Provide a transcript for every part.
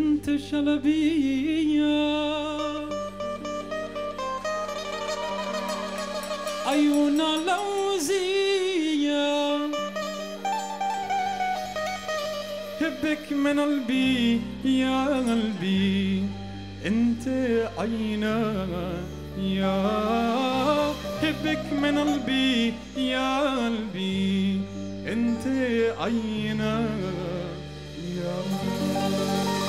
انت شلبية. عيونا لوزية. حبك من قلبي يا قلبي انت عينا يا. حبك من قلبي يا قلبي انت عينا يا. قلبي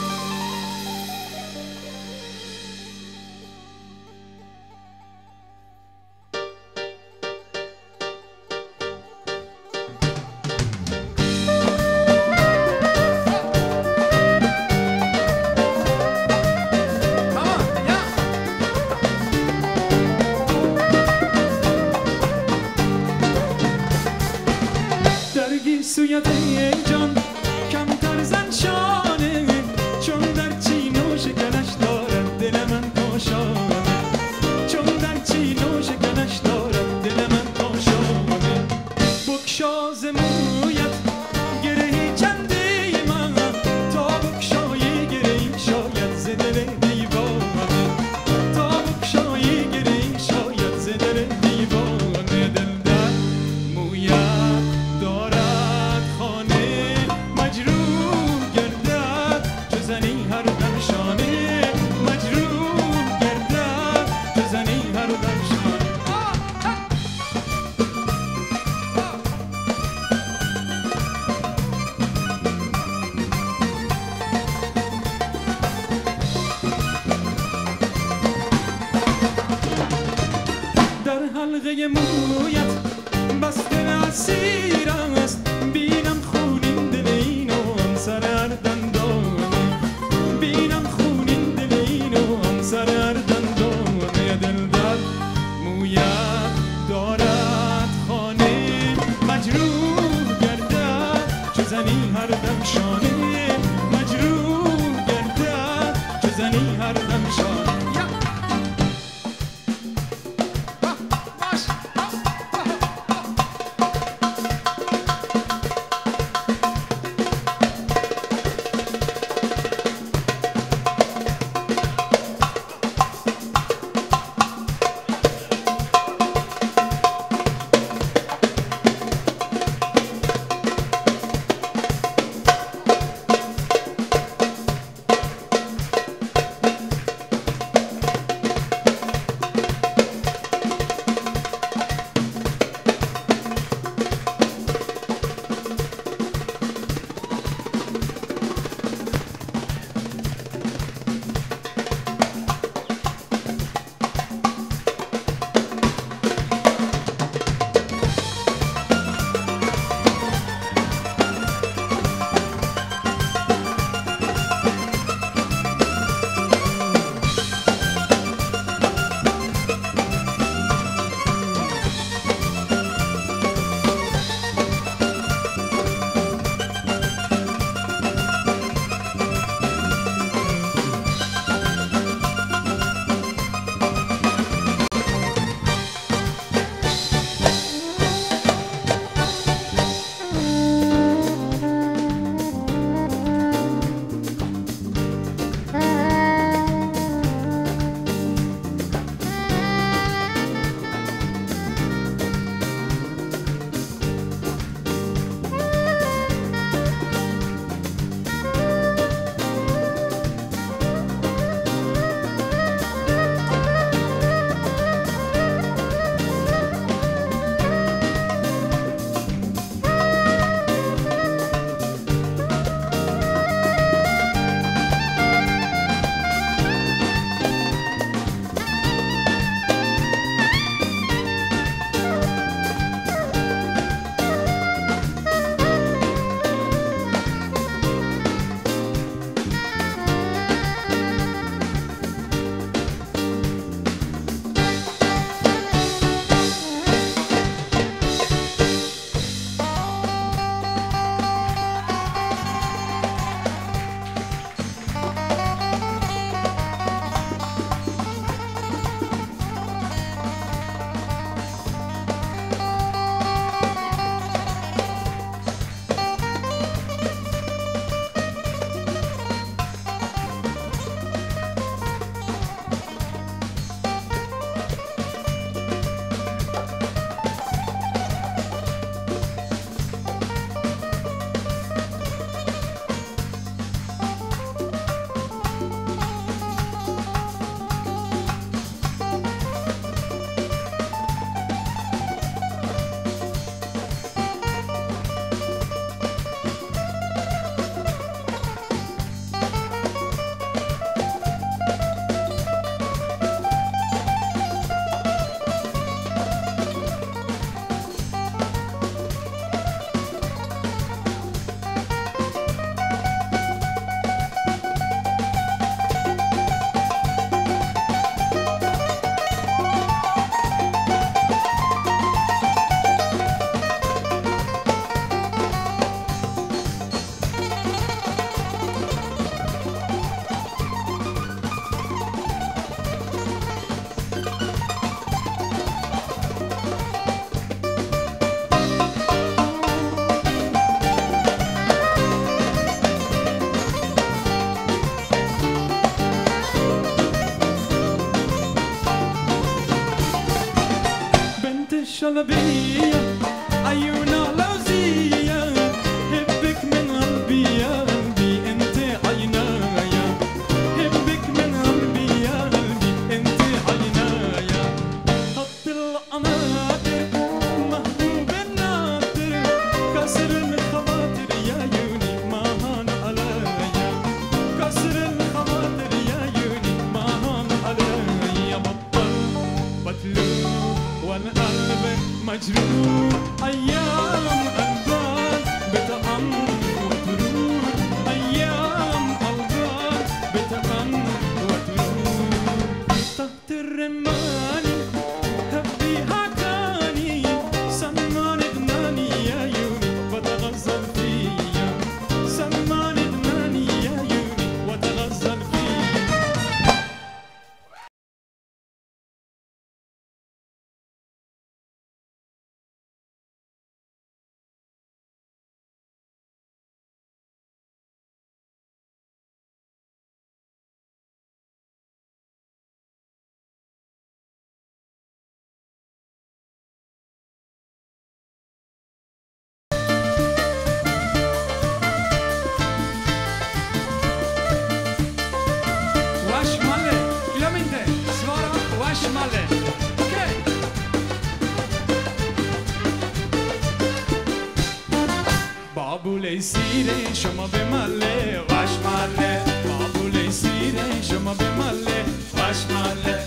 بابولی سیره شما به مله وش مله بابولی سیره شما به مله وش مله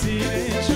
silêncio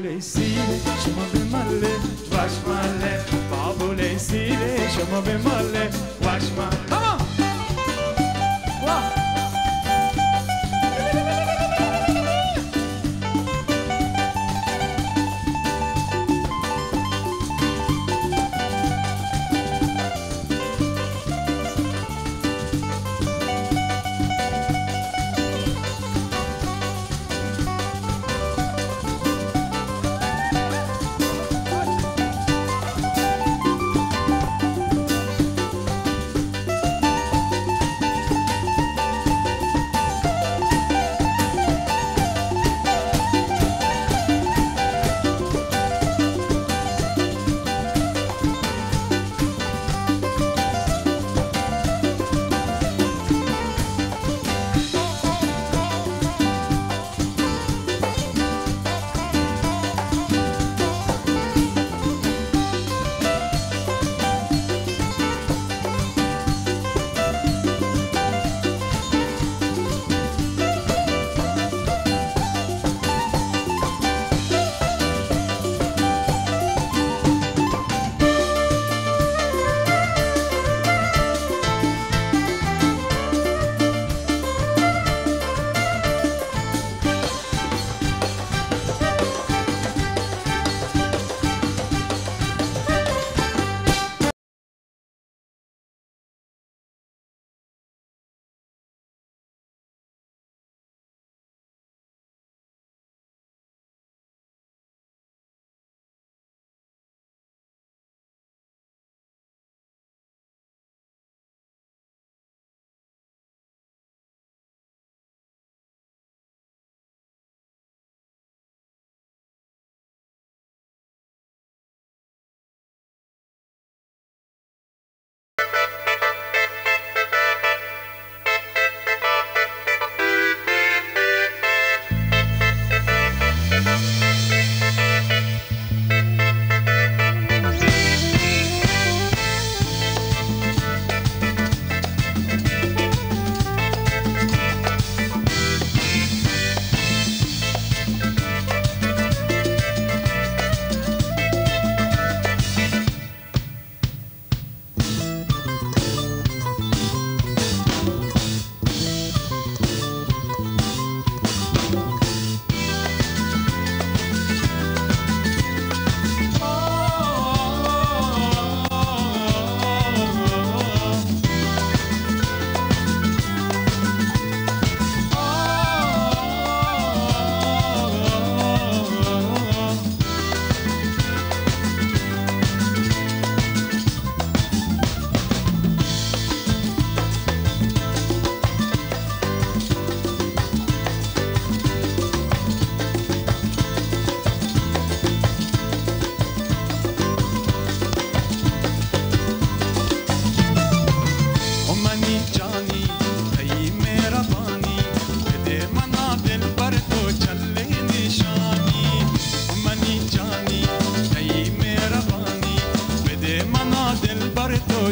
ليسيلي شما بمالي تباش مالي بابو ليسيلي شما بمالي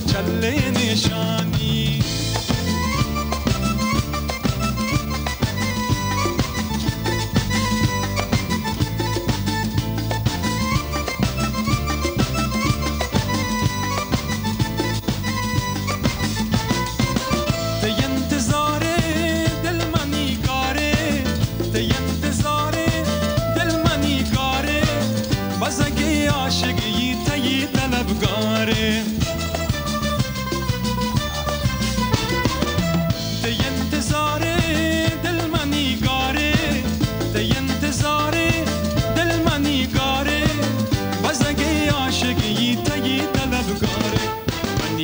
चलने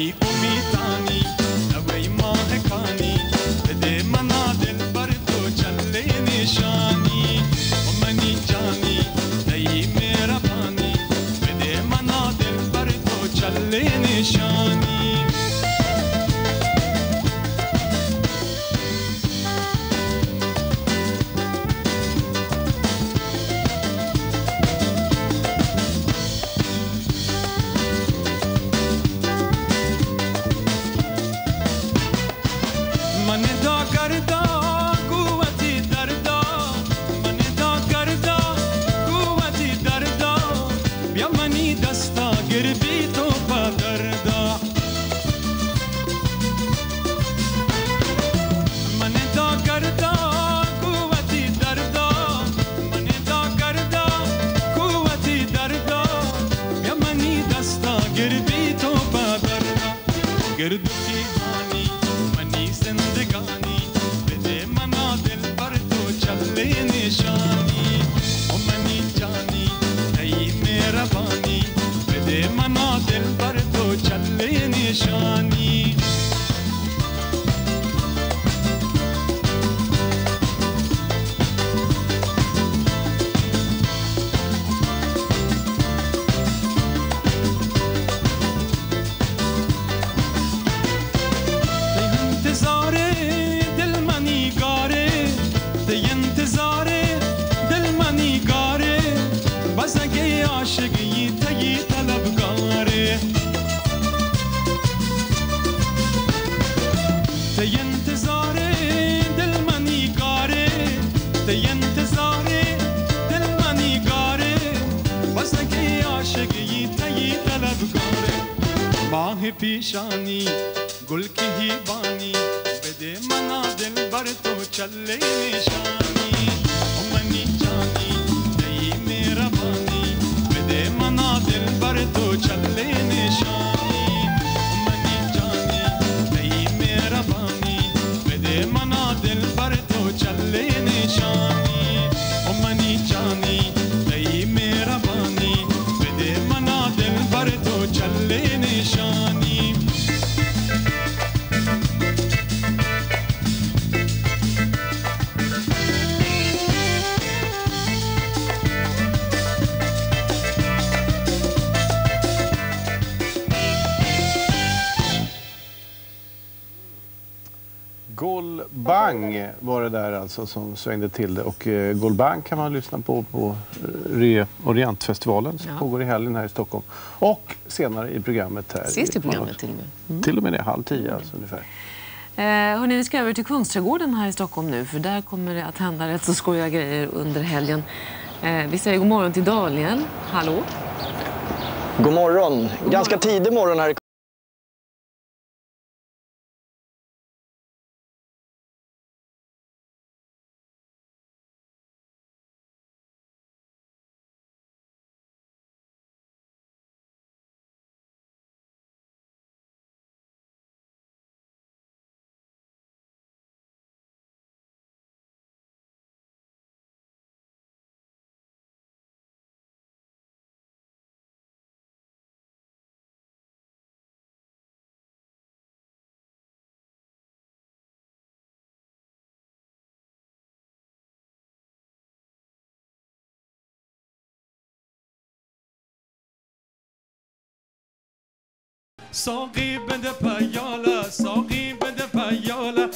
the get it. ही पीशानी गुल की ही बानी। बेदे मना दिल भर तो चले निशानी। Bang var det där alltså som svängde till det. Och eh, Golbang kan man lyssna på på eh, Re Orientfestivalen som Ja. pågår i helgen här i Stockholm. Och senare i programmet här. Sist i programmet till och med. Till och med det, halv tio alltså ungefär. Eh, hörni, vi ska över till Kungsträdgården här i Stockholm nu för där kommer det att hända rätt så skojiga grejer under helgen. Eh, vi säger god morgon till Daniel. Hallå? God morgon. Ganska tidig morgon här i ساقی بده پیاله ساقی بده پیاله.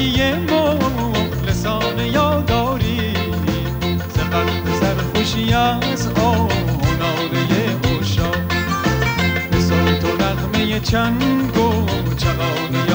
زندگی مخلصان یاداری زقد سرخوشی از آناره اوشا به صوت و نغمه چنگ و چغان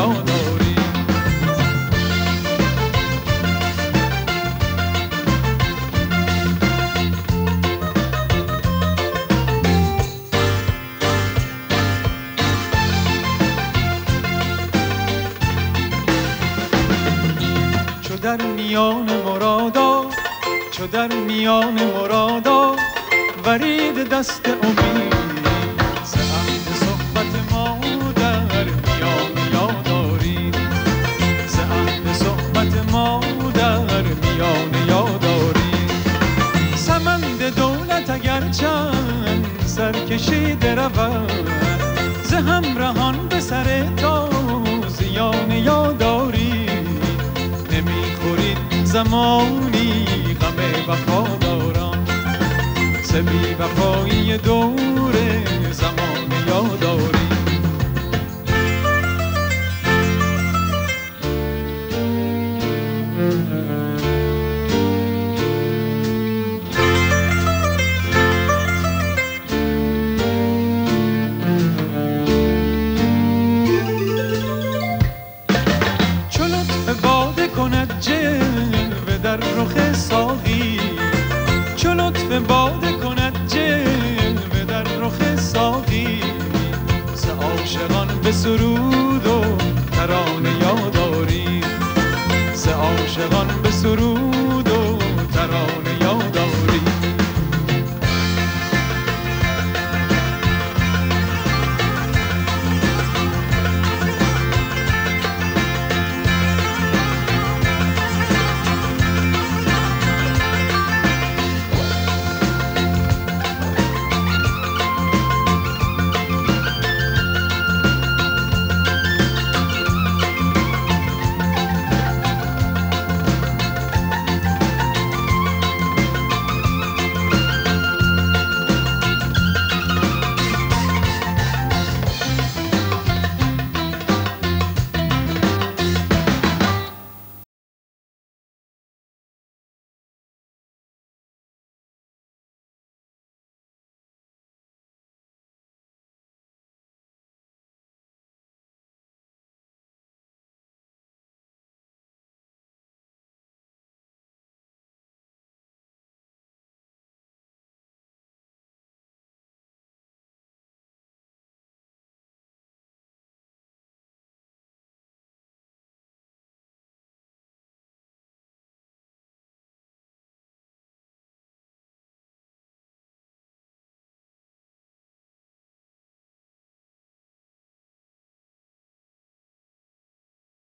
میان مرادا چو در میان مرادا ورید دست امید. ز عهد صحبت ما در میان یاداری ز عهد صحبت ما در میان یاداری سمند دولت اگر چند سر کشیده رود. ز همراهان به سر زمانی غم وفاداران ز بی وفایی دور زمان یاداری لطف باده کند جلوه در رخ ساقی چو لطف باده کند جلوه در رخ ساقی. ز عاشقان به سرود و ترانه یاداریم ز عاشقان